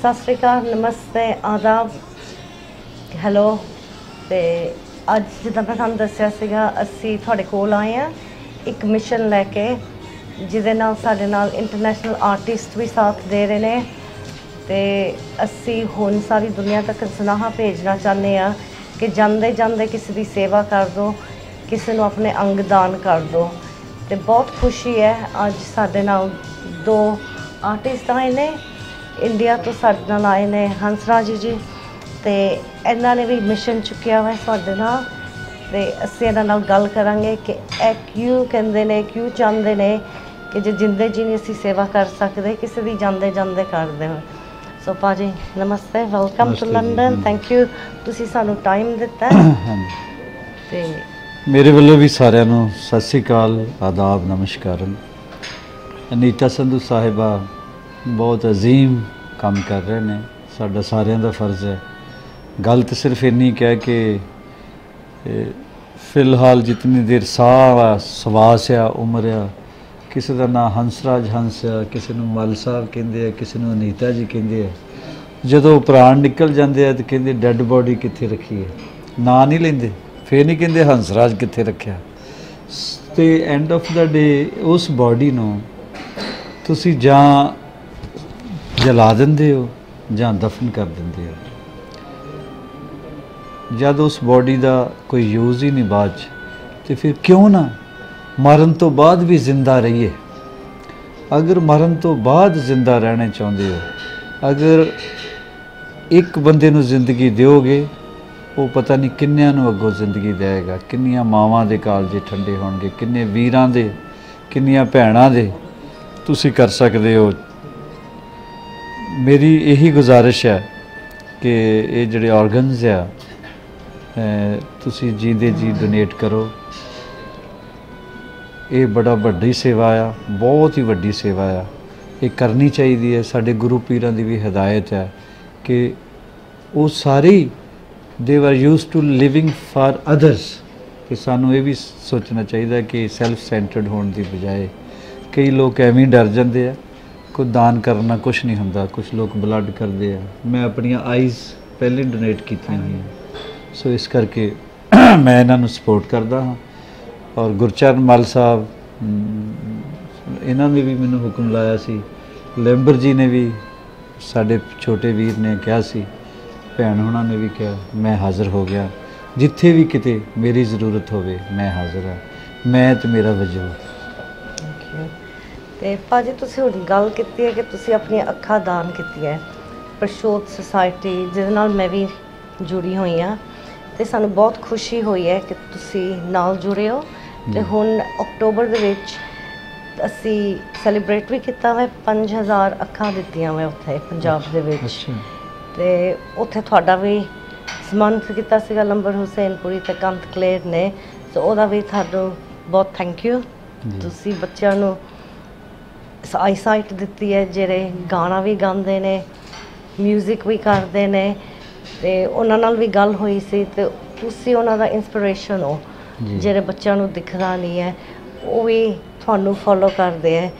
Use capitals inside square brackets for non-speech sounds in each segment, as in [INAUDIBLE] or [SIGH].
ਸਤਿ ਸ਼੍ਰੀ ਅਕਾਲ, ਨਮਸਤੇ, ਆਦਾਬ। ਹੈਲੋ, ਤੇ ਅੱਜ ਜਿੱਦਾਂ ਮੈਂ ਤੁਹਾਨੂੰ ਦੱਸਿਆ ਸੀਗਾ, ਅਸੀਂ ਤੁਹਾਡੇ ਕੋਲ ਆਏ ਆ ਇੱਕ ਮਿਸ਼ਨ ਲੈ ਕੇ, ਜਿਹਦੇ ਨਾਲ ਸਾਡੇ ਨਾਲ ਇੰਟਰਨੈਸ਼ਨਲ ਆਰਟਿਸਟ ਵੀ ਸਾਥ ਦੇ ਰਹੇ ਨੇ। ਤੇ ਅਸੀਂ ਹੁਣ ਸਾਰੀ ਦੁਨੀਆ ਤੱਕ ਸੁਨਾਹਾ ਭੇਜਣਾ ਚਾਹੁੰਦੇ ਆ ਕਿ ਜਾਂਦੇ ਜਾਂਦੇ ਕਿਸੇ ਦੀ ਸੇਵਾ ਕਰ ਦਿਓ ਕਿਸੇ ਨੂੰ ਆਪਣੇ ਅੰਗ ਦਾਨ ਕਰ ਦਿਓ ਤੇ ਬਹੁਤ ਖੁਸ਼ੀ ਹੈ, ਅੱਜ ਸਾਡੇ ਨਾਲ ਦੋ ਆਰਟਿਸਟ ਆਏ ਨੇ। ਇੰਡੀਆ ਤੋਂ ਸਾਡੇ ਨਾਲ ਆਏ ਨੇ ਹੰਸਰਾਜ ਜੀ ਤੇ ਇਹਨਾਂ ਨੇ ਵੀ ਮਿਸ਼ਨ ਚੁੱਕਿਆ ਹੋਇਆ ਸਾਡੇ ਨਾਲ ਤੇ ਅਸੀਂ ਇਹਨਾਂ ਨਾਲ ਗੱਲ ਕਰਾਂਗੇ ਕਿ ਇਹ ਕਿਉਂ ਕਹਿੰਦੇ ਨੇ ਕਿਉਂ ਚਾਹੁੰਦੇ ਨੇ ਕਿ ਜੇ ਜਿੰਦੇ ਜੀ ਨਹੀਂ ਅਸੀਂ ਸੇਵਾ ਕਰ ਸਕਦੇ ਕਿਸੇ ਦੀ ਜਾਂਦੇ ਜਾਂਦੇ ਕਰਦੇ ਹਾਂ ਸੋ ਭਾਜੀ ਨਮਸਤੇ welcome to London. Thank you ਤੁਸੀਂ ਸਾਨੂੰ ਟਾਈਮ ਦਿੱਤਾ ਤੇ ਮੇਰੇ ਵੱਲੋਂ ਵੀ ਸਾਰਿਆਂ ਨੂੰ ਸਤਿ ਸ੍ਰੀ ਅਕਾਲ ਆਦਾਬ ਨਮਸਕਾਰਨ। ਅਨੀਤਾ ਸੰਧੂ ਸਾਹਿਬਾ ਬਹੁਤ ਅਜ਼ੀਮ ਕੰਮ ਕਰ ਰਹੇ ਨੇ। ਸਾਡਾ ਸਾਰਿਆਂ ਦਾ ਫਰਜ਼ ਹੈ। ਗੱਲ ਤਾਂ ਸਿਰਫ ਇੰਨੀ ਕਹਿ ਕਿ ਫਿਲਹਾਲ ਜਿਤਨੀ ਦੇਰ ਸਾਹ ਆ, ਸਵਾਸ ਆ, ਉਮਰ ਆ, ਕਿਸੇ ਦਾ ਨਾਂ ਹੰਸਰਾਜ ਹੰਸ ਆ, ਕਿਸੇ ਨੂੰ ਮਲ ਸਾਹਿਬ ਕਹਿੰਦੇ ਆ, ਕਿਸੇ ਨੂੰ ਅਨੀਤਾ ਜੀ ਕਹਿੰਦੇ ਆ। ਜਦੋਂ ਪ੍ਰਾਣ ਨਿਕਲ ਜਾਂਦੇ ਆ ਤੇ ਕਹਿੰਦੇ ਡੈੱਡ ਬੋਡੀ ਕਿੱਥੇ ਰੱਖੀ ਹੈ? ਨਾਂ ਨਹੀਂ ਲੈਂਦੇ। ਫੇਰ ਨਹੀਂ ਕਹਿੰਦੇ ਹੰਸਰਾਜ ਕਿੱਥੇ ਰੱਖਿਆ। ਸ- ਤੇ ਐਂਡ ਆਫ ਦਾ ਡੇ ਉਸ ਬਾਡੀ ਨੂੰ ਤੁਸੀਂ ਜਾਂ ਜਲਾ ਦਿੰਦੇ ਹੋ ਜਾਂ ਦਫਨ ਕਰ ਦਿੰਦੇ ਹੋ? ਜਦ ਉਸ ਬਾਡੀ ਦਾ ਕੋਈ ਯੂਜ਼ ਹੀ ਨਹੀਂ ਬਾਅਦ 'ਚ, ਤੇ ਫਿਰ ਕਿਉਂ ਨਾ ਮਰਨ ਤੋਂ ਬਾਅਦ ਵੀ ਜ਼ਿੰਦਾ ਰਹੀਏ? ਅਗਰ ਮਰਨ ਤੋਂ ਬਾਅਦ ਜ਼ਿੰਦਾ ਰਹਿਣਾ ਚਾਹੁੰਦੇ ਹੋ, ਅਗਰ ਇੱਕ ਬੰਦੇ ਨੂੰ ਜ਼ਿੰਦਗੀ ਦਿਓਗੇ, ਉਹ ਪਤਾ ਨਹੀਂ ਕਿੰਨਿਆਂ ਨੂੰ ਅੱਗੋਂ ਜ਼ਿੰਦਗੀ ਦੇਵੇਗਾ, ਕਿੰਨੀਆਂ ਮਾਵਾਂ ਦੇ ਕਾਲਜੇ ਠੰਡੇ ਹੋਣਗੇ, ਕਿੰਨੇ ਵੀਰਾਂ ਦੇ, ਕਿੰਨੀਆਂ ਭੈਣਾਂ ਦੇ, ਤੁਸੀਂ ਕਰ ਸਕਦੇ ਹੋ ਮੇਰੀ ਇਹੀ ਗੁਜ਼ਾਰਿਸ਼ ਹੈ ਕਿ ਇਹ ਜਿਹੜੇ ਆਰਗਨਸ ਆ, ਅਹ, ਤੁਸੀਂ ਜੀਂਦੇ ਜੀ ਡੋਨੇਟ ਕਰੋ। ਇਹ ਬੜਾ ਵੱਡੀ ਸੇਵਾ ਆ, ਬਹੁਤ ਹੀ ਵੱਡੀ ਸੇਵਾ ਆ। ਇਹ ਕਰਨੀ ਚਾਹੀਦੀ ਹੈ। ਸਾਡੇ ਗੁਰੂ ਪੀਰਾਂ ਦੀ ਵੀ ਹਦਾਇਤ ਹੈ ਕਿ ਉਹ ਸਾਰੇ they were used to living for others ਕਿ ਸਾਨੂੰ ਇਹ ਵੀ ਸੋਚਣਾ ਚਾਹੀਦਾ ਕਿ ਸੈਲਫ ਸੈਂਟਰਡ ਹੋਣ ਦੀ ਬਜਾਏ ਕਈ ਲੋਕ ਐਵੇਂ ਡਰ ਜਾਂਦੇ ਆ। ਕੋਈ ਦਾਨ ਕਰਨਾ ਕੁਝ ਨਹੀਂ ਹੁੰਦਾ ਕੁਝ ਲੋਕ ਬਲੱਡ ਕਰਦੇ ਆ। ਮੈਂ ਆਪਣੀਆਂ ਆਈਜ਼ ਪਹਿਲੇ ਡੋਨੇਟ ਕੀਤੀਆਂ ਹੋਈਆਂ। ਸੋ ਇਸ ਕਰਕੇ [CLEARS THROAT] ਮੈਂ ਇਹਨਾਂ ਨੂੰ ਸਪੋਰਟ ਕਰਦਾ ਹਾਂ। ਔਰ ਗੁਰਚਰਨ ਮਲ ਸਾਹਿਬ ਇਹਨਾਂ ਨੇ ਵੀ ਮੈਨੂੰ ਹੁਕਮ ਲਾਇਆ ਸੀ। ਲੈਂਬਰ ਜੀ ਨੇ ਵੀ ਸਾਡੇ ਛੋਟੇ ਵੀਰ ਨੇ ਕਿਹਾ ਸੀ। ਭੈਣ ਉਹਨਾਂ ਨੇ ਵੀ ਕਿਹਾ, ਮੈਂ ਹਾਜ਼ਰ ਹੋ ਗਿਆ। ਜਿੱਥੇ ਵੀ ਕਿਤੇ ਮੇਰੀ ਜ਼ਰੂਰਤ ਹੋਵੇ, ਮੈਂ ਹਾਜ਼ਰ ਹਾਂ। ਮੈਂ ਤੇ ਮੇਰਾ ਵਜੂਦ Thank you. ਤੇ ਭਾਜੀ ਤੁਸੀਂ ਹੁਣ ਗੱਲ ਕੀਤੀ ਹੈ ਕਿ ਤੁਸੀਂ ਆਪਣੀਆਂ ਅੱਖਾਂ ਦਾਨ ਕੀਤੀਆਂ ਹੈ। ਪ੍ਰਸ਼ੋਧ ਸੁਸਾਇਟੀ ਜਿਹਦੇ ਨਾਲ ਮੈਂ ਵੀ ਜੁੜੀ ਹੋਈ ਹਾਂ ਤੇ ਸਾਨੂੰ ਬਹੁਤ ਖੁਸ਼ੀ ਹੋਈ ਹੈ ਕਿ ਤੁਸੀਂ ਨਾਲ ਜੁੜੇ ਹੋ। ਤੇ। ਹੁਣ ਅਕਤੂਬਰ ਦੇ ਵਿੱਚ ਅਸੀਂ ਸੈਲੀਬ੍ਰੇਟ ਵੀ ਕੀਤਾ ਹੋਇਆ 5000 ਅੱਖਾਂ ਦਿੱਤੀਆਂ ਹੋਇਆ ਉੱਥੇ ਪੰਜਾਬ ਦੇ ਵਿੱਚ। ਤੇ ਉੱਥੇ ਤੁਹਾਡਾ ਵੀ ਸਨਮਾਨਿਤ ਕੀਤਾ ਸੀਗਾ ਲੰਬਰ ਹੁਸੈਨਪੁਰੀ ਤੇ ਕੰਤ ਕਲੇਰ ਨੇ। ਸੋ ਉਹਦਾ ਵੀ ਤੁਹਾਨੂੰ ਬਹੁਤ ਥੈਂਕ ਯੂ। ਤੁਸੀਂ ਬੱਚਿਆਂ ਨੂੰ ਆਈਸਾਈਟ ਦਿੱਤੀ ਹੈ ਜਿਹੜੇ ਗਾਣਾ ਵੀ ਗਾਉਂਦੇ ਨੇ 뮤직 ਵੀ ਕਰਦੇ ਨੇ ਤੇ ਉਹਨਾਂ ਨਾਲ ਵੀ ਗੱਲ ਹੋਈ ਸੀ ਤੇ ਤੁਸੀਂ ਉਹਨਾਂ ਦਾ ਇਨਸਪੀਰੇਸ਼ਨ ਹੋ ਜੀ। ਜਿਹੜੇ ਬੱਚਿਆਂ ਨੂੰ ਦਿਖਦਾ ਨਹੀਂ ਹੈ ਉਹ ਵੀ ਤੁਹਾਨੂੰ ਫੋਲੋ ਕਰਦੇ ਹੈ